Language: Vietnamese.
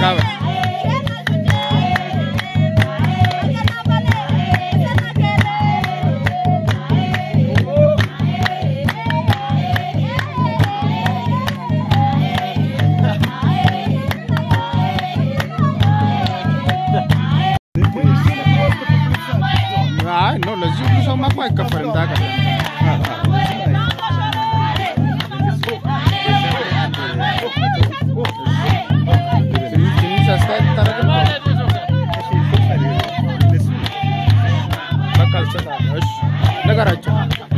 cao vậy Ah, no, los yukos son más phần que cả. करायचं